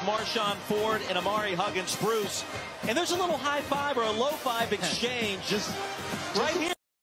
Marshon Ford and Ahmari Huggins Bruce. And there's a little high five or a low five exchange just right here.